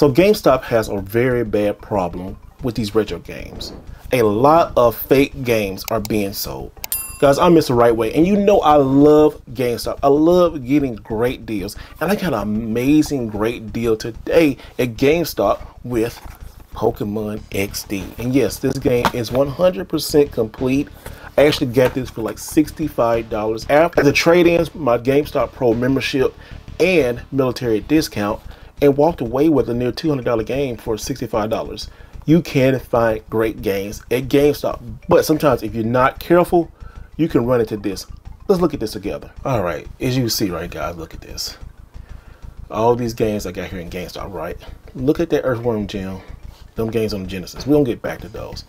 So GameStop has a very bad problem with these retro games. A lot of fake games are being sold. Guys, I'm Mr. Wright Way, and you know I love GameStop. I love getting great deals, and I got an amazing great deal today at GameStop with Pokemon XD. And yes, this game is 100% complete. I actually got this for like $65 after the trade-ins, my GameStop Pro membership, and military discount, and walked away with a near $200 game for $65. You can find great games at GameStop, but sometimes if you're not careful, you can run into this. Let's look at this together. All right, as you see, right, guys, look at this. All these games I got here in GameStop, right? Look at that Earthworm Jim, them games on the Genesis. We don't get back to those.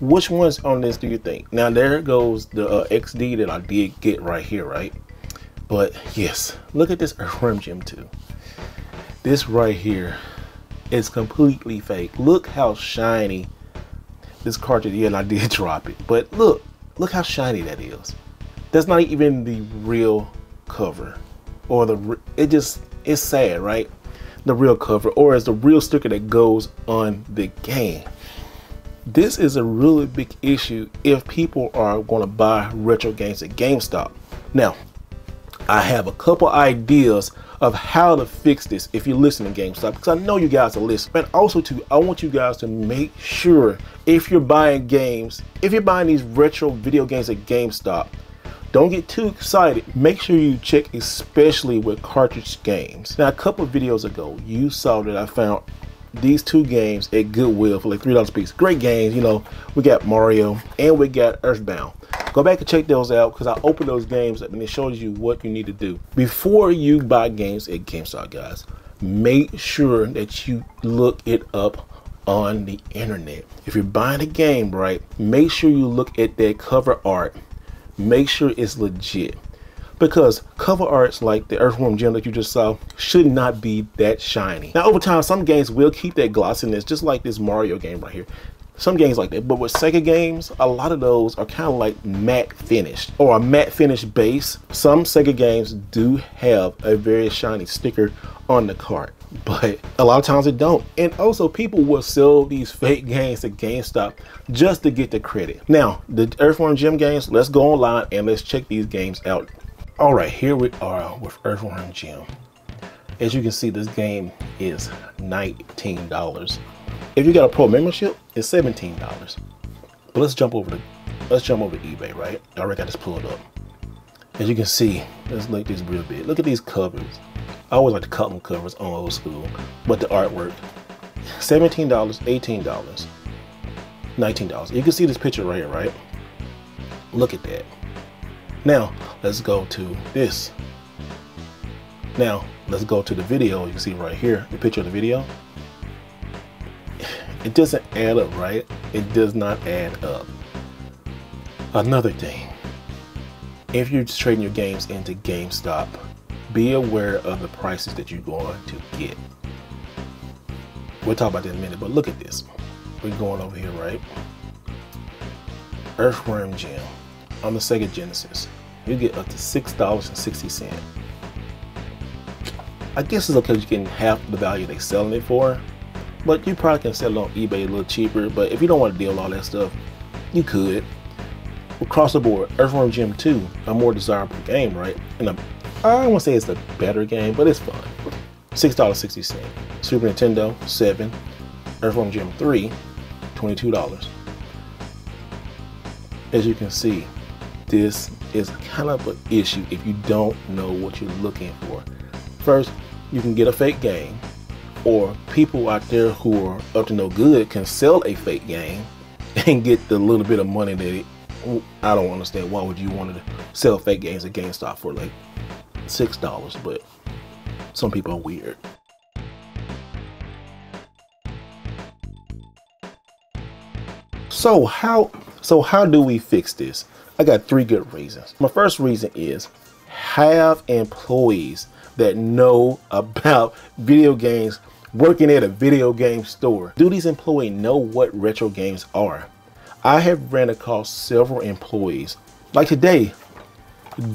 Which ones on this do you think? Now there goes the uh, XD that I did get right here, right? But yes, look at this Earthworm Jim 2. This right here is completely fake. Look how shiny this cartridge is, and I did drop it. But look, Look how shiny that is. That's not even the real cover. Or the, it just, it's sad, right? The real cover, or as the real sticker that goes on the game. This is a really big issue if people are going to buy retro games at GameStop. Now, I have a couple ideas of how to fix this if you're listening to GameStop because I know you guys are listening. But also too, I want you guys to make sure if you're buying games, if you're buying these retro video games at GameStop, don't get too excited. Make sure you check especially with cartridge games. Now a couple videos ago, you saw that I found these two games at Goodwill for like $3 a piece. Great games, you know, we got Mario and we got Earthbound. Go back and check those out because I open those games up and it shows you what you need to do. Before you buy games at GameStop, guys, make sure that you look it up on the internet. If you're buying a game, right, make sure you look at that cover art. Make sure it's legit. Because cover arts like the Earthworm Jim that you just saw should not be that shiny. Now over time, some games will keep that glossiness, just like this Mario game right here some games like that. But with Sega games, a lot of those are kind of like matte finished or a matte finish base. Some Sega games do have a very shiny sticker on the cart, but a lot of times it don't. And also people will sell these fake games to GameStop just to get the credit. Now, the Earthworm Jim games, let's go online and let's check these games out. All right, here we are with Earthworm Jim. As you can see, this game is $19. If you got a pro membership, it's $17. But let's jump over to let's jump over to eBay, right? I already got this pulled up. As you can see, let's look at this real big. Look at these covers. I always like the cotton covers on old school, but the artwork. $17, $18, $19. You can see this picture right here, right? Look at that. Now, let's go to this. Now, let's go to the video. You can see right here, the picture of the video it doesn't add up, right? It does not add up. Another thing, if you're trading your games into GameStop, be aware of the prices that you're going to get. We'll talk about that in a minute, but look at this. We're going over here, right? Earthworm Jim on the Sega Genesis. You get up to $6.60. I guess it's okay you're getting half the value they're selling it for, but you probably can sell it on eBay a little cheaper. But if you don't want to deal with all that stuff, you could. Across the board, Earthworm Jim 2, a more desirable game, right? And I to say it's a better game, but it's fun. $6.60. Super Nintendo, 7 Earthworm Jim 3, $22. As you can see, this is kind of an issue if you don't know what you're looking for. First, you can get a fake game or people out there who are up to no good can sell a fake game and get the little bit of money that it, I don't understand why would you want to sell fake games at GameStop for like six dollars, but some people are weird. So how so how do we fix this? I got three good reasons. My first reason is have employees that know about video games working at a video game store. Do these employees know what retro games are? I have ran across several employees, like today,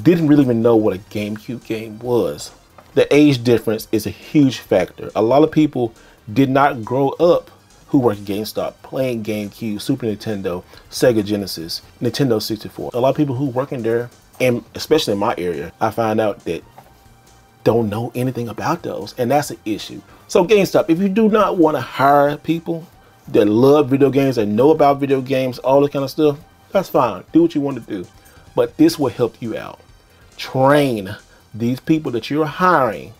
didn't really even know what a GameCube game was. The age difference is a huge factor. A lot of people did not grow up who worked at GameStop playing GameCube, Super Nintendo, Sega Genesis, Nintendo 64. A lot of people who work in there, and especially in my area, I find out that don't know anything about those, and that's an issue. So GameStop, if you do not want to hire people that love video games, that know about video games, all that kind of stuff, that's fine. Do what you want to do. But this will help you out. Train these people that you're hiring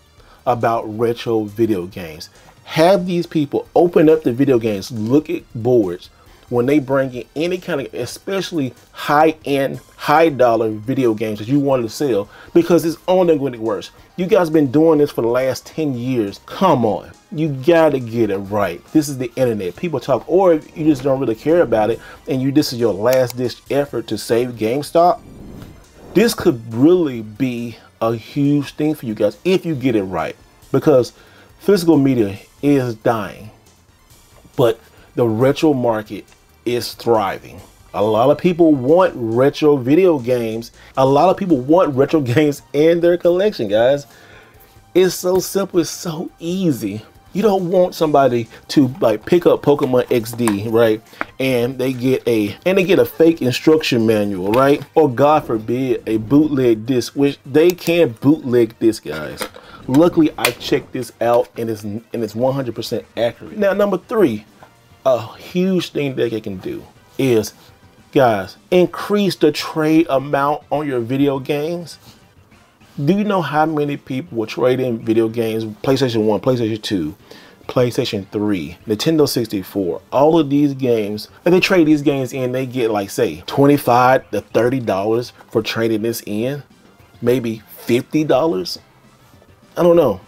about retro video games have these people open up the video games, look at boards when they bring in any kind of, especially high end, high dollar video games that you want to sell because it's only going to get worse. You guys been doing this for the last 10 years. Come on. You gotta get it right. This is the internet. People talk, or you just don't really care about it, and you this is your last ditch effort to save GameStop. This could really be a huge thing for you guys if you get it right. Because physical media is dying, but the retro market is thriving. A lot of people want retro video games. A lot of people want retro games in their collection, guys. It's so simple, it's so easy. You don't want somebody to like pick up Pokemon XD, right? And they get a and they get a fake instruction manual, right? Or God forbid, a bootleg disc, which they can bootleg this, guys. Luckily, I checked this out and it's and it's 100% accurate. Now, number three, a huge thing that they can do is, guys, increase the trade amount on your video games. Do you know how many people trade in video games? PlayStation 1, PlayStation 2, PlayStation 3, Nintendo 64, all of these games, and they trade these games in, they get like say 25 to $30 for trading this in, maybe $50 I don't know.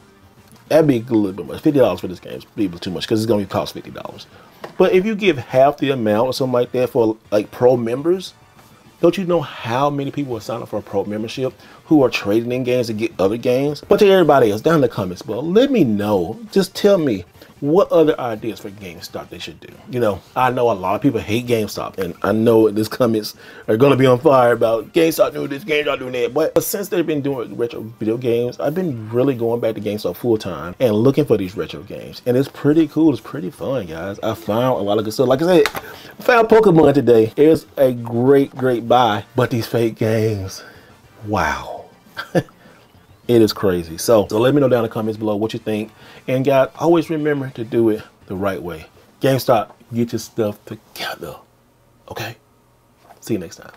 That'd be a little bit much. Fifty dollars for this game is be too much because it's gonna cost fifty dollars. But if you give half the amount or something like that for like pro members, don't you know how many people are signing up for a pro membership who are trading in games to get other games? But to everybody else, down in the comments below, let me know. Just tell me what other ideas for GameStop they should do? You know, I know a lot of people hate GameStop, and I know these comments are going to be on fire about GameStop doing this, GameStop doing that. But since they've been doing retro video games, I've been really going back to GameStop full time and looking for these retro games. And it's pretty cool. It's pretty fun, guys. I found a lot of good stuff. Like I said, I found Pokemon today. It's a great, great buy. But these fake games, wow. It is crazy. So, so let me know down in the comments below what you think. And guys, always remember to do it the right way. GameStop, get your stuff together. Okay? See you next time.